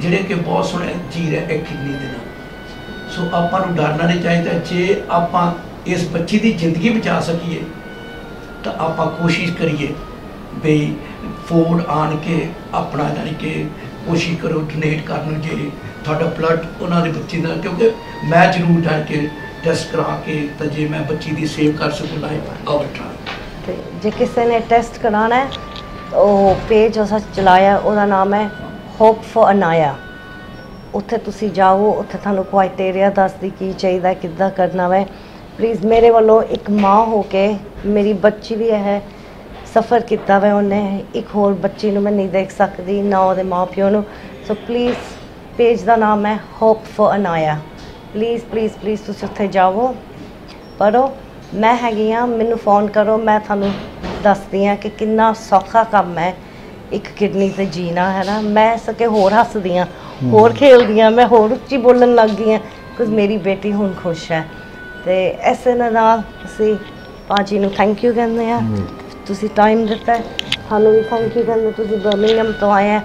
ਜਿਹੜੇ ਕਿ ਬਹੁਤ ਸੋਹਣੇ ਜੀ ਰਹੇ ਇੱਕ ਕਿਡਨੀ ਦੇ ਨਾਲ। ਸੋ ਆਪਾਂ ਨੂੰ ਡਰਨਾ ਨਹੀਂ ਚਾਹੀਦਾ, ਜੇ ਆਪਾਂ ਇਸ ਬੱਚੀ ਦੀ ਜ਼ਿੰਦਗੀ ਬਚਾ ਸਕੀਏ, ਤਾਂ ਆਪਾਂ ਕੋਸ਼ਿਸ਼ ਕਰੀਏ ਬਈ ਫੋਰਡ ਆਣ ਕੇ ਆਪਣਾ ਜਾਣੀ ਕਿ ਕੋਸ਼ਿਸ਼ ਕਰੋ ਡੋਨੇਟ ਕਰਨ ਨੂੰ, ਜੇ ਤੁਹਾਡਾ ਬਲੱਡ ਉਹਨਾਂ ਦੇ ਬੱਚੇ ਦਾ, ਕਿਉਂਕਿ ਮੈਂ ਜ਼ਰੂਰ ਜਾ ਕੇ ਟੈਸਟ ਕਰਾ ਕੇ, ਤਾਂ ਜੇ ਮੈਂ ਬੱਚੀ ਦੀ ਸੇਵ ਕਰ ਸਕੂੰ ਲਾਈਫ ਆਵਰ ਤੇ ਜੇ ਕਿਸੇ ਨੇ ਟੈਸਟ ਕਰਾਉਣਾ ਹੈ ਉਹ ਪੇਜ ਉਸ ਚਲਾਇਆ, ਉਹਦਾ ਨਾਮ ਹੈ ਹੋਪ ਫॉर ਅਨਾਇਆ ਉੱਥੇ ਤੁਸੀਂ ਜਾਓ, ਉੱਥੇ ਤੁਹਾਨੂੰ ਕੁਆਇਟੇਰੀਆ ਦੱਸਦੀ ਕੀ ਚਾਹੀਦਾ, ਕਿੱਦਾਂ ਕਰਨਾ ਹੈ ਪਲੀਜ਼ ਮੇਰੇ ਵੱਲੋਂ ਇੱਕ ਮਾਂ ਹੋ ਕੇ ਮੇਰੀ ਬੱਚੀ ਵੀ ਹੈ ਸਫਰ ਕੀਤਾ ਵਾ ਉਹਨੇ। ਇੱਕ ਹੋਰ ਬੱਚੀ ਨੂੰ ਮੈਂ ਨਹੀਂ ਦੇਖ ਸਕਦੀ, ਨਾ ਉਹਦੇ ਮਾਪਿਓ ਨੂੰ। ਸੋ ਪਲੀਜ਼ ਪੇਜ ਦਾ ਨਾਮ ਹੈ hope for Anaya please please please ਤੁਸੀਂ ਉੱਥੇ ਜਾਓ ਪੜੋ ਮੈਂ ਹੈਗੀ ਆ ਮੈਨੂੰ ਫੋਨ ਕਰੋ ਮੈਂ ਤੁਹਾਨੂੰ ਦੱਸਦੀ ਆ ਕਿ ਕਿੰਨਾ ਸੌਖਾ ਕੰਮ ਹੈ। ਇੱਕ ਕਿਡਨੀ ਤੇ ਜੀਣਾ ਹੈ ਨਾ? ਮੈਂ ਸਕੇ ਹੋਰ ਹੱਸਦੀ ਹਾਂ। ਹੋਰ ਖੇਲਦੀ ਹਾਂ ਮੈਂ ਹੋਰ ਉੱਚੀ ਬੋਲਣ ਲੱਗ ਗਈ ਹਾਂ ਕਿਉਂਕਿ ਮੇਰੀ ਬੇਟੀ ਹੁਣ ਖੁਸ਼ ਹੈ। ਤੇ ਐਸੇ ਦੇ ਨਾਲ ਅਸੀਂ ਪਾਜੀ ਨੂੰ ਥੈਂਕ ਯੂ ਕਹਿੰਦੇ ਆ। ਤੁਸੀਂ ਟਾਈਮ ਦਿੱਤਾ। ਸਾਨੂੰ ਵੀ ਥੈਂਕ ਯੂ ਕਹਿੰਦੇ ਤੁਸੀਂ ਬਰਮਿੰਗਮ ਤੋਂ ਆਏ ਆ।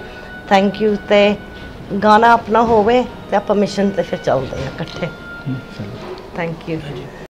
ਥੈਂਕ ਯੂ ਤੇ ਗਾਣਾ ਆਪਣਾ ਹੋਵੇ ਤੇ ਆਪਾਂ ਮਿਸ਼ਨ ਤੇ ਫਿਰ ਚੱਲਦੇ ਆ ਇਕੱਠੇ। Thank you